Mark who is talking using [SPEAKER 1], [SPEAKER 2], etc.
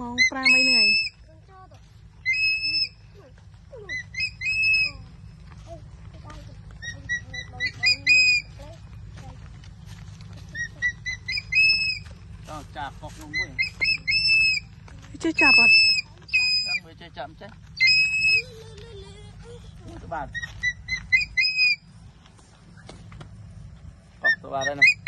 [SPEAKER 1] ម៉ោង5ហើយហ្នឹងហើយ
[SPEAKER 2] ចង់ចាប់កុកនោះមួយ
[SPEAKER 1] ចេះចាប់អត់
[SPEAKER 2] ចាំមើលចេះចាំចេះទៅបាទកុកទៅបាទហើយណា